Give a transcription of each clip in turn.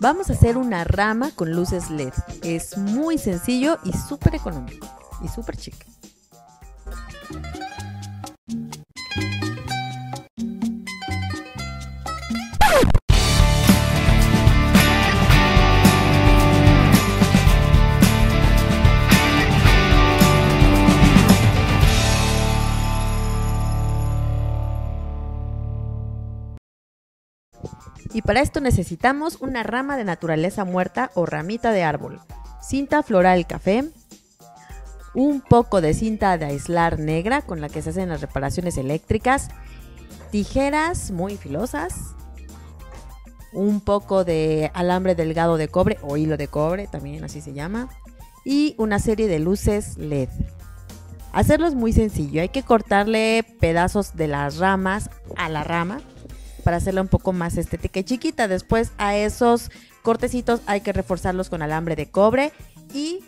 Vamos a hacer una rama con luces LED. Es muy sencillo y súper económico y súper chic. Y para esto necesitamos una rama de naturaleza muerta o ramita de árbol, cinta floral café, un poco de cinta de aislar negra con la que se hacen las reparaciones eléctricas, tijeras muy filosas, un poco de alambre delgado de cobre o hilo de cobre, también así se llama, y una serie de luces LED. Hacerlo es muy sencillo, hay que cortarle pedazos de las ramas a la rama para hacerla un poco más estética y chiquita. Después a esos cortecitos hay que reforzarlos con alambre de cobre y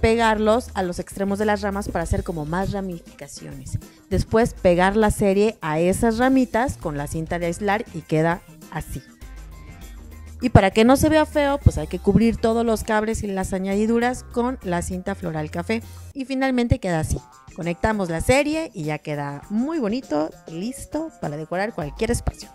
pegarlos a los extremos de las ramas para hacer como más ramificaciones. Después pegar la serie a esas ramitas con la cinta de aislar y queda así. Y para que no se vea feo, pues hay que cubrir todos los cables y las añadiduras con la cinta floral café. Y finalmente queda así. Conectamos la serie y ya queda muy bonito, listo para decorar cualquier espacio.